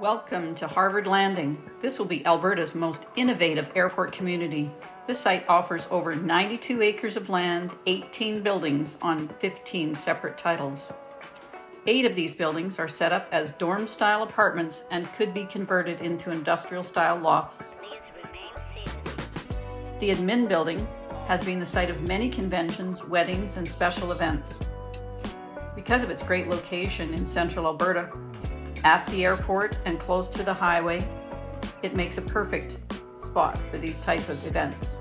Welcome to Harvard Landing. This will be Alberta's most innovative airport community. This site offers over 92 acres of land, 18 buildings on 15 separate titles. Eight of these buildings are set up as dorm style apartments and could be converted into industrial style lofts. The admin building has been the site of many conventions, weddings, and special events. Because of its great location in central Alberta, at the airport and close to the highway, it makes a perfect spot for these type of events.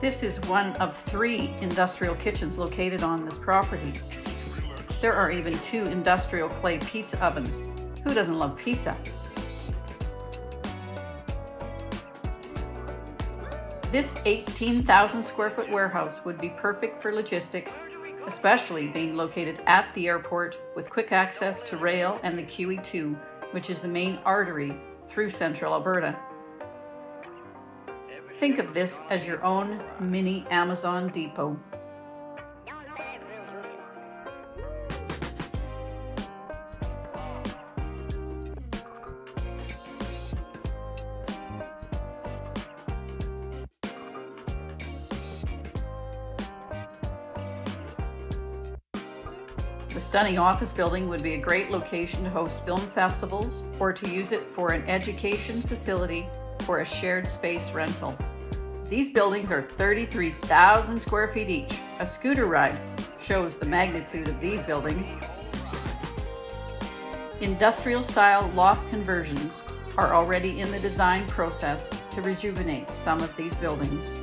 This is one of three industrial kitchens located on this property. There are even two industrial clay pizza ovens. Who doesn't love pizza? This 18,000 square foot warehouse would be perfect for logistics, especially being located at the airport with quick access to rail and the QE2, which is the main artery through central Alberta. Think of this as your own mini Amazon depot. The stunning office building would be a great location to host film festivals or to use it for an education facility for a shared space rental. These buildings are 33,000 square feet each. A scooter ride shows the magnitude of these buildings. Industrial style loft conversions are already in the design process to rejuvenate some of these buildings.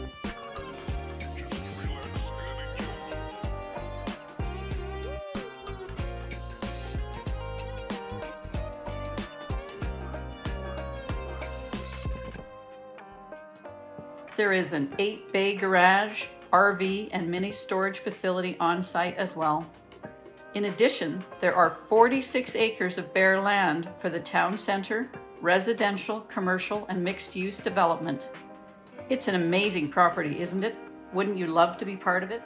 There is an eight bay garage, RV, and mini storage facility on site as well. In addition, there are 46 acres of bare land for the town center, residential, commercial, and mixed use development. It's an amazing property, isn't it? Wouldn't you love to be part of it?